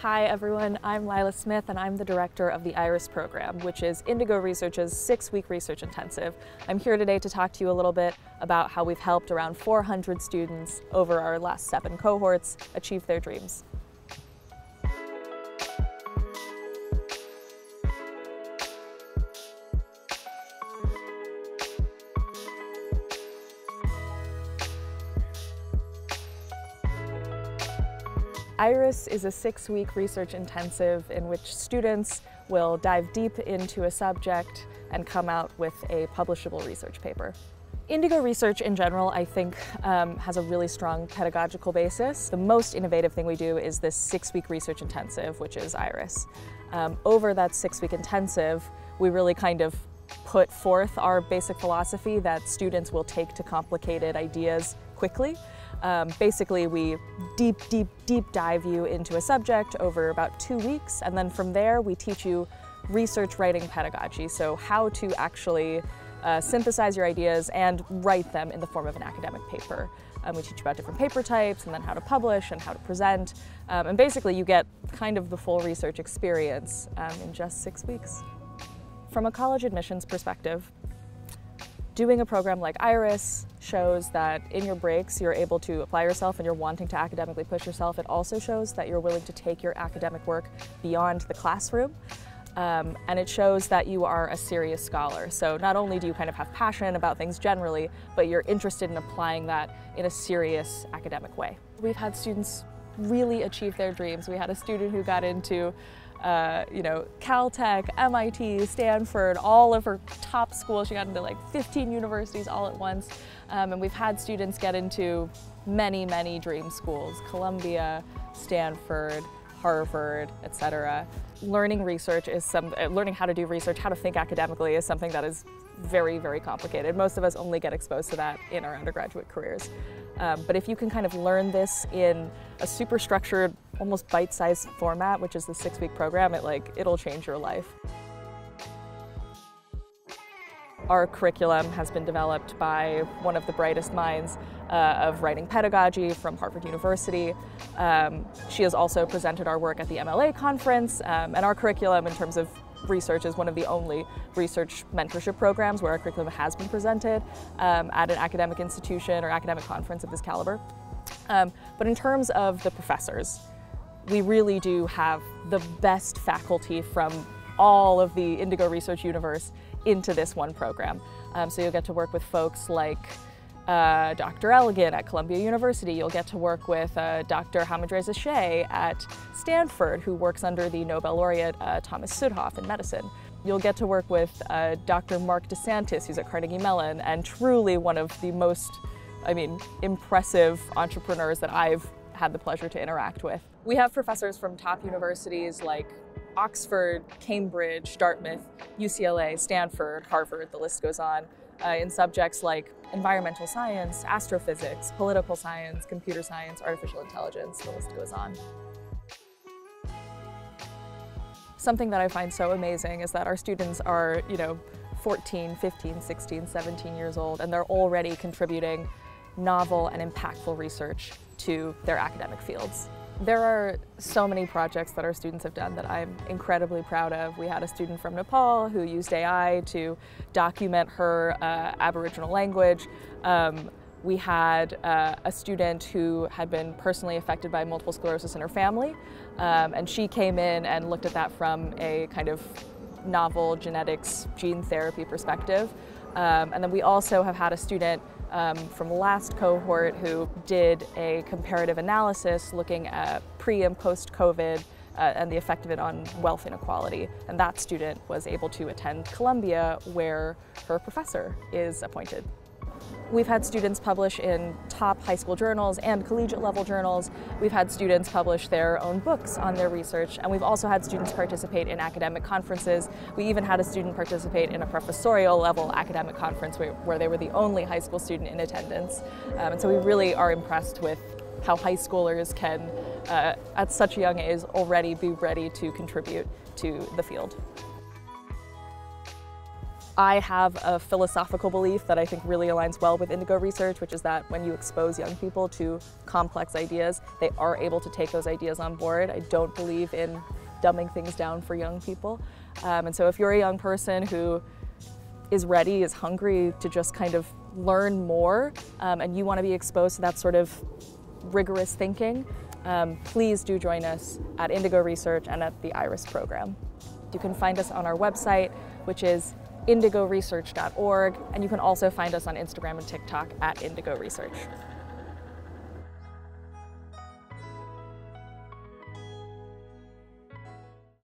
Hi everyone, I'm Lila Smith and I'm the director of the IRIS program, which is Indigo Research's six-week research intensive. I'm here today to talk to you a little bit about how we've helped around 400 students over our last seven cohorts achieve their dreams. IRIS is a six-week research intensive in which students will dive deep into a subject and come out with a publishable research paper. Indigo research in general, I think, um, has a really strong pedagogical basis. The most innovative thing we do is this six-week research intensive, which is IRIS. Um, over that six-week intensive, we really kind of put forth our basic philosophy that students will take to complicated ideas quickly. Um, basically, we deep, deep, deep dive you into a subject over about two weeks, and then from there we teach you research writing pedagogy, so how to actually uh, synthesize your ideas and write them in the form of an academic paper. Um, we teach about different paper types and then how to publish and how to present. Um, and basically you get kind of the full research experience um, in just six weeks. From a college admissions perspective, doing a program like IRIS shows that in your breaks you're able to apply yourself and you're wanting to academically push yourself. It also shows that you're willing to take your academic work beyond the classroom. Um, and it shows that you are a serious scholar. So not only do you kind of have passion about things generally, but you're interested in applying that in a serious academic way. We've had students really achieve their dreams. We had a student who got into uh, you know, Caltech, MIT, Stanford, all of her top schools. She got into like 15 universities all at once. Um, and we've had students get into many, many dream schools, Columbia, Stanford, Harvard, etc. Learning research is some, uh, learning how to do research, how to think academically is something that is very, very complicated. Most of us only get exposed to that in our undergraduate careers. Um, but if you can kind of learn this in a super structured, almost bite-sized format, which is the six-week program, it like it'll change your life. Our curriculum has been developed by one of the brightest minds uh, of writing pedagogy from Harvard University. Um, she has also presented our work at the MLA conference, um, and our curriculum in terms of research is one of the only research mentorship programs where our curriculum has been presented um, at an academic institution or academic conference of this caliber. Um, but in terms of the professors, we really do have the best faculty from all of the Indigo Research universe into this one program. Um, so you'll get to work with folks like uh, Dr. Elligan at Columbia University. You'll get to work with uh, Dr. Hamidreza Shea at Stanford, who works under the Nobel laureate uh, Thomas Südhof in medicine. You'll get to work with uh, Dr. Mark DeSantis, who's at Carnegie Mellon, and truly one of the most, I mean, impressive entrepreneurs that I've had the pleasure to interact with. We have professors from top universities like Oxford, Cambridge, Dartmouth, UCLA, Stanford, Harvard, the list goes on, uh, in subjects like environmental science, astrophysics, political science, computer science, artificial intelligence, the list goes on. Something that I find so amazing is that our students are, you know, 14, 15, 16, 17 years old, and they're already contributing novel and impactful research to their academic fields. There are so many projects that our students have done that I'm incredibly proud of. We had a student from Nepal who used AI to document her uh, Aboriginal language. Um, we had uh, a student who had been personally affected by multiple sclerosis in her family, um, and she came in and looked at that from a kind of novel genetics gene therapy perspective. Um, and then we also have had a student um, from last cohort who did a comparative analysis looking at pre and post COVID uh, and the effect of it on wealth inequality. And that student was able to attend Columbia where her professor is appointed. We've had students publish in top high school journals and collegiate level journals. We've had students publish their own books on their research, and we've also had students participate in academic conferences. We even had a student participate in a professorial level academic conference where, they were the only high school student in attendance. Um, and so we really are impressed with how high schoolers can, uh, at such a young age, already be ready to contribute to the field. I have a philosophical belief that I think really aligns well with Indigo research, which is that when you expose young people to complex ideas, they are able to take those ideas on board. I don't believe in dumbing things down for young people. Um, and so if you're a young person who is ready, is hungry to just kind of learn more, um, and you want to be exposed to that sort of rigorous thinking, um, please do join us at Indigo Research and at the IRIS program. You can find us on our website, which is indigoresearch.org, and you can also find us on Instagram and TikTok at Indigo Research.